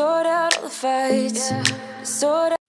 enough time to sort out all the fights. To sort out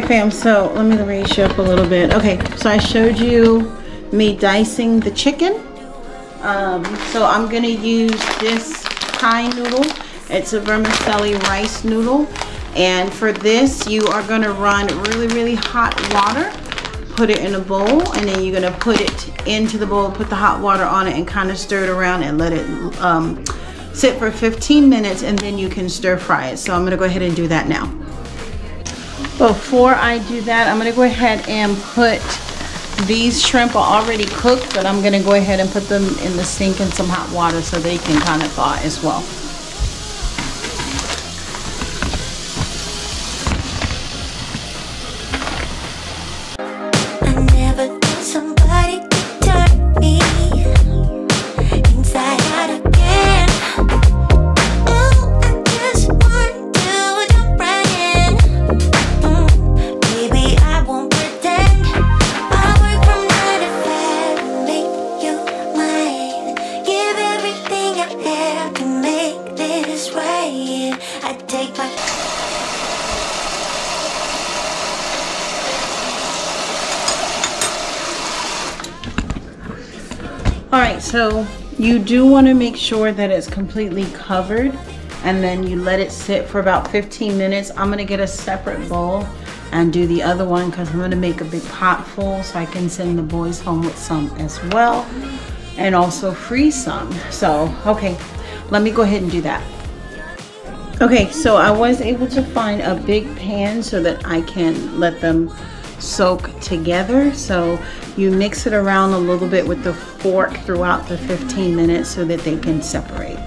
right, fam, so let me raise you up a little bit. Okay, so I showed you me dicing the chicken. Um, so I'm gonna use this Thai noodle. It's a vermicelli rice noodle. And for this, you are gonna run really, really hot water. Put it in a bowl, and then you're gonna put it into the bowl, put the hot water on it, and kind of stir it around and let it um, sit for 15 minutes, and then you can stir fry it. So I'm gonna go ahead and do that now. Before I do that, I'm gonna go ahead and put these shrimp are already cooked, but I'm gonna go ahead and put them in the sink in some hot water so they can kind of thaw as well. All right, so you do want to make sure that it's completely covered and then you let it sit for about 15 minutes. I'm gonna get a separate bowl and do the other one because I'm gonna make a big pot full so I can send the boys home with some as well and also freeze some. So, okay, let me go ahead and do that. Okay, so I was able to find a big pan so that I can let them soak together. So you mix it around a little bit with the fork throughout the 15 minutes so that they can separate.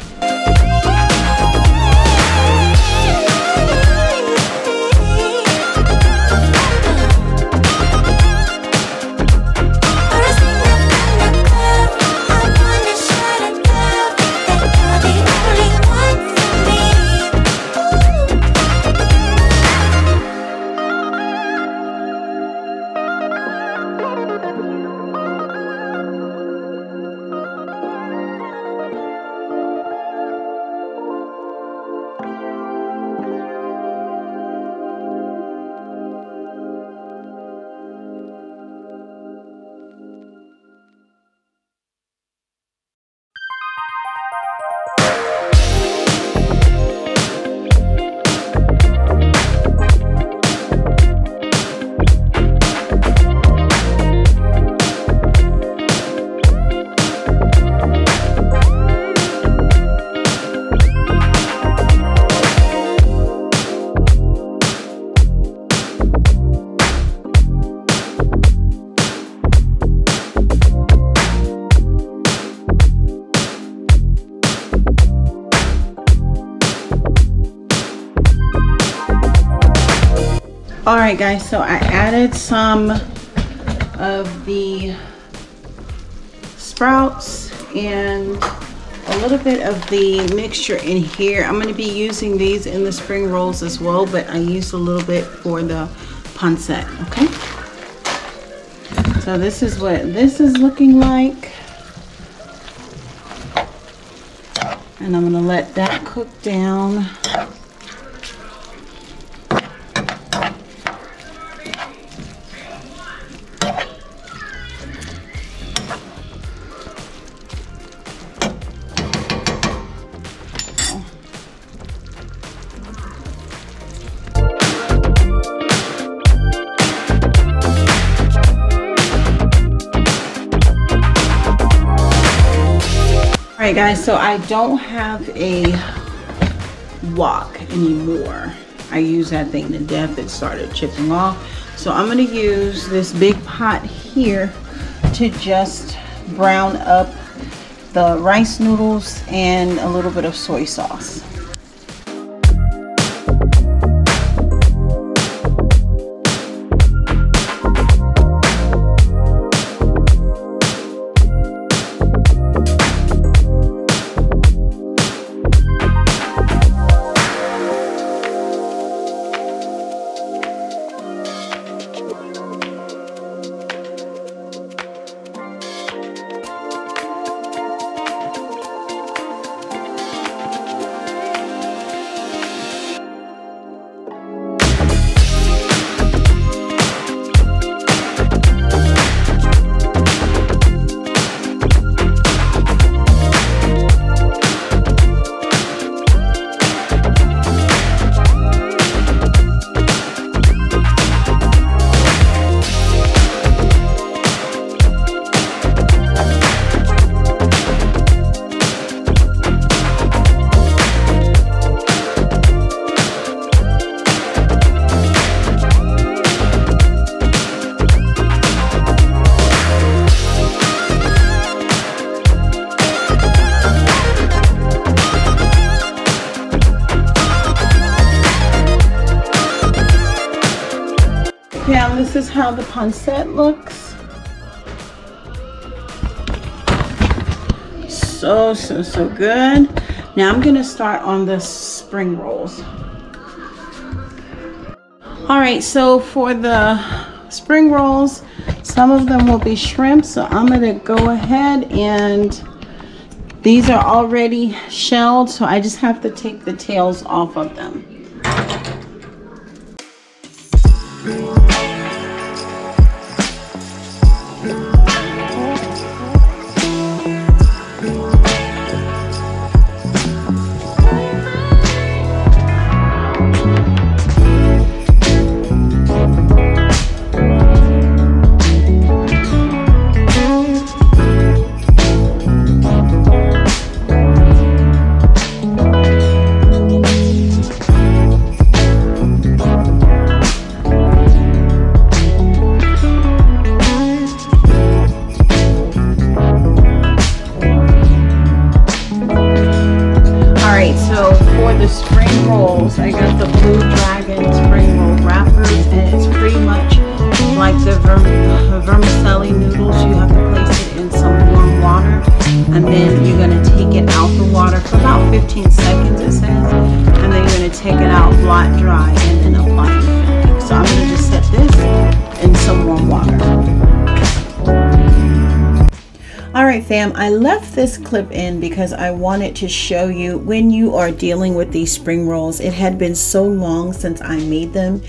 Guys, so I added some of the sprouts and a little bit of the mixture in here. I'm gonna be using these in the spring rolls as well, but I used a little bit for the pancit, okay? So this is what this is looking like. And I'm gonna let that cook down. Right, guys, so I don't have a wok anymore. I use that thing to death. It started chipping off. So I'm gonna use this big pot here to just brown up the rice noodles and a little bit of soy sauce. How the pancit looks. So, so, so good. Now I'm gonna start on the spring rolls. All right, so for the spring rolls, some of them will be shrimp. So I'm gonna go ahead and these are already shelled. So I just have to take the tails off of them. Rolls, I got the Blue Dragon spring roll wrappers, and it's pretty much like the verm- vermicelli noodles. You have to place it in some warm water, and then you're gonna take it out the water for about 15 seconds, it says, and then you're gonna take it out blot dry and then apply your right, fam, I left this clip in because I wanted to show you when you are dealing with these spring rolls. It had been so long since I made them.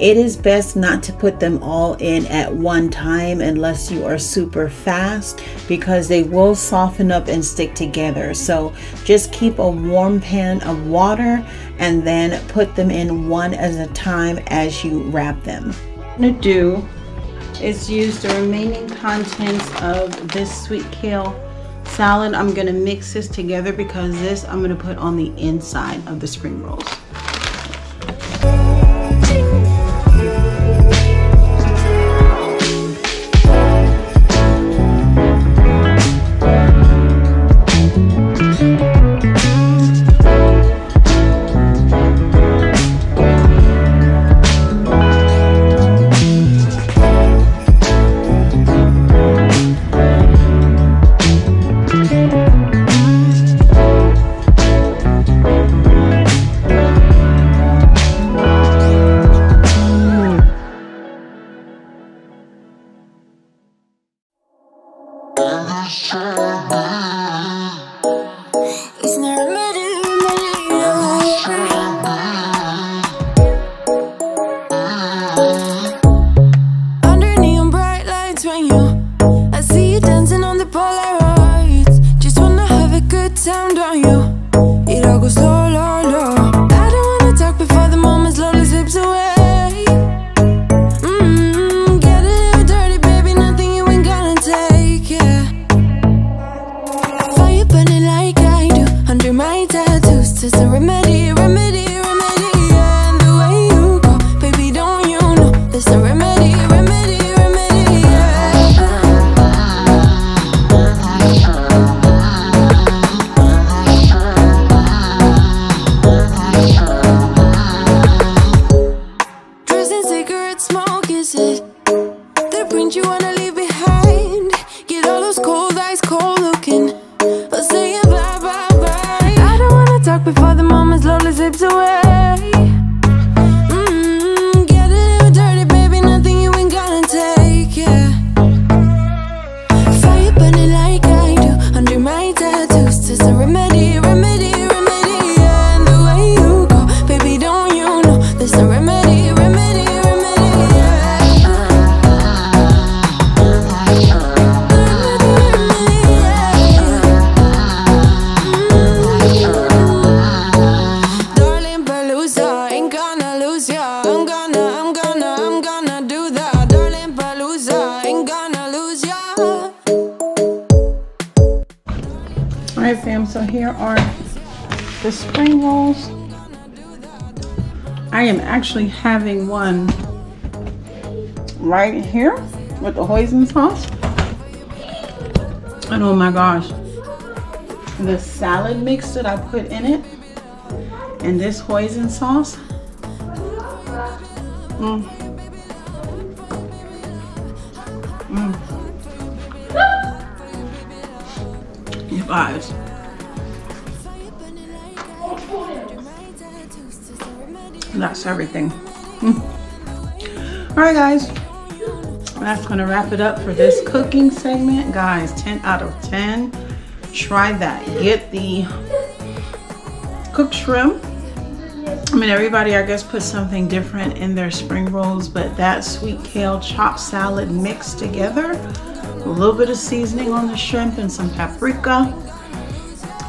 It is best not to put them all in at one time unless you are super fast because they will soften up and stick together. So just keep a warm pan of water and then put them in one at a time as you wrap them. I'm gonna do is use the remaining contents of this sweet kale salad. I'm gonna mix this together because this I'm gonna put on the inside of the spring rolls. many actually having one right here with the hoisin sauce. And oh my gosh, the salad mix that I put in it and this hoisin sauce. Mm. That's everything. Mm. All right, guys. That's gonna wrap it up for this cooking segment, guys. 10 out of 10. Try that. Get the cooked shrimp. I mean, everybody, I guess, put something different in their spring rolls, but that sweet kale chopped salad mixed together, a little bit of seasoning on the shrimp and some paprika.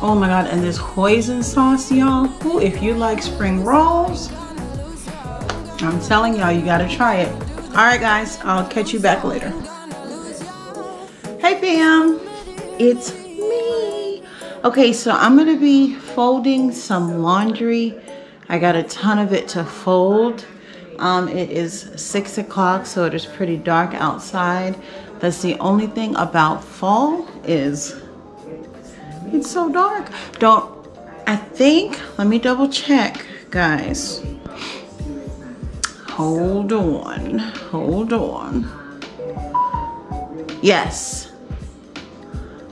Oh my God, and this hoisin sauce, y'all. If you like spring rolls, I'm telling y'all, you gotta try it. All right, guys, I'll catch you back later. Hey, fam, it's me. Okay, so I'm gonna be folding some laundry. I got a ton of it to fold. Um, it is six o'clock, so it is pretty dark outside. That's the only thing about fall is it's so dark. Don't, I think, let me double check, guys. Hold on, hold on. Yes.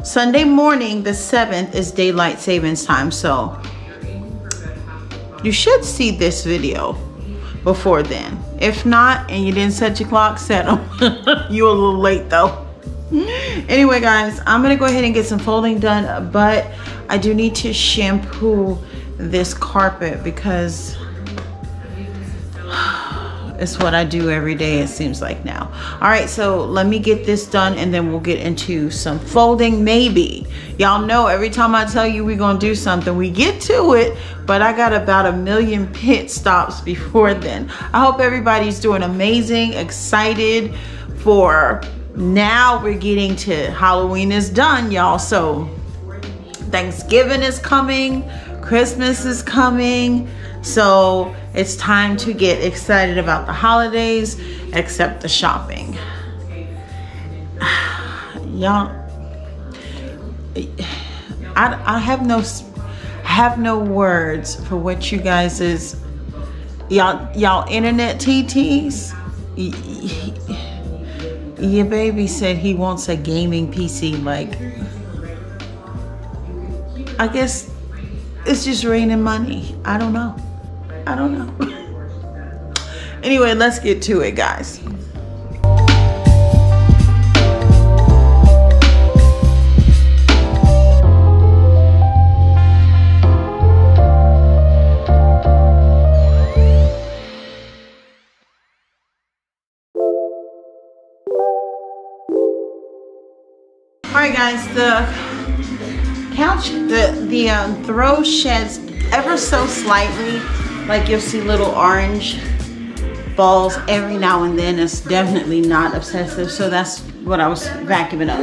Sunday morning, the 7th, is daylight savings time. So you should see this video before then. If not, and you didn't set your clock, set them. You're a little late though. Anyway, guys, I'm gonna go ahead and get some folding done, but I do need to shampoo this carpet because it's what I do every day, it seems like now. All right, so let me get this done and then we'll get into some folding, maybe. Y'all know every time I tell you we're gonna do something, we get to it, but I got about a million pit stops before then. I hope everybody's doing amazing, excited for now we're getting to Halloween is done, y'all. So Thanksgiving is coming, Christmas is coming. So it's time to get excited about the holidays, except the shopping. Y'all, I, I have no have no words for what you guys is y'all y'all internet TTs. Your baby said he wants a gaming PC. Like, I guess it's just raining money. I don't know. I don't know. anyway, let's get to it, guys. All right, guys. The couch, the the um, throw sheds ever so slightly. Like you'll see little orange balls every now and then. It's definitely not obsessive. So that's what I was vacuuming up.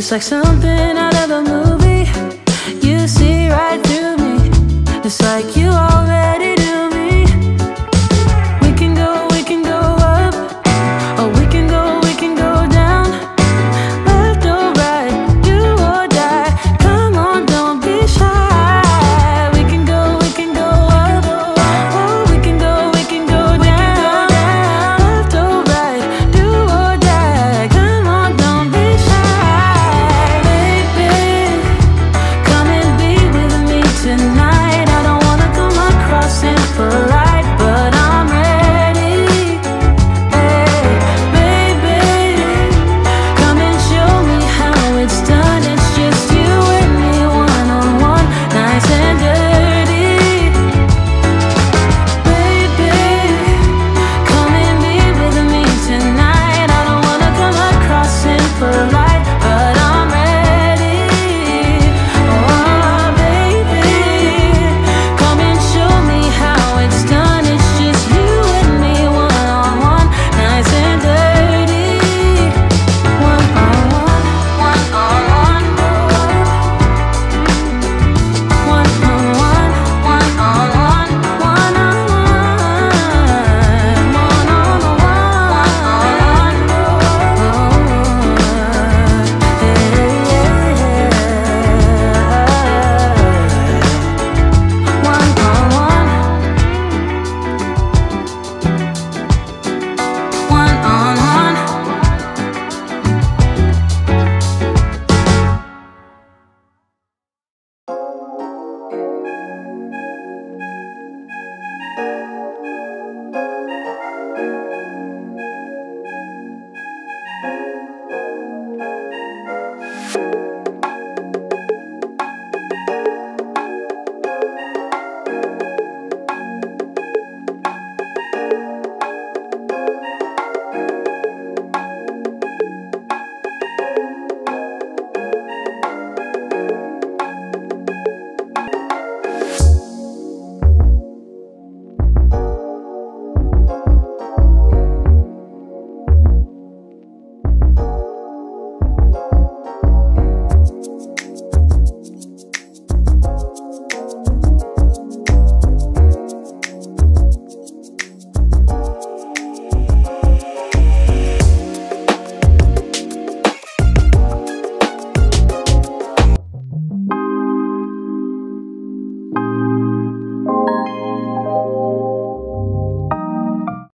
It's like something out of a movie. You see right through me. It's like you already.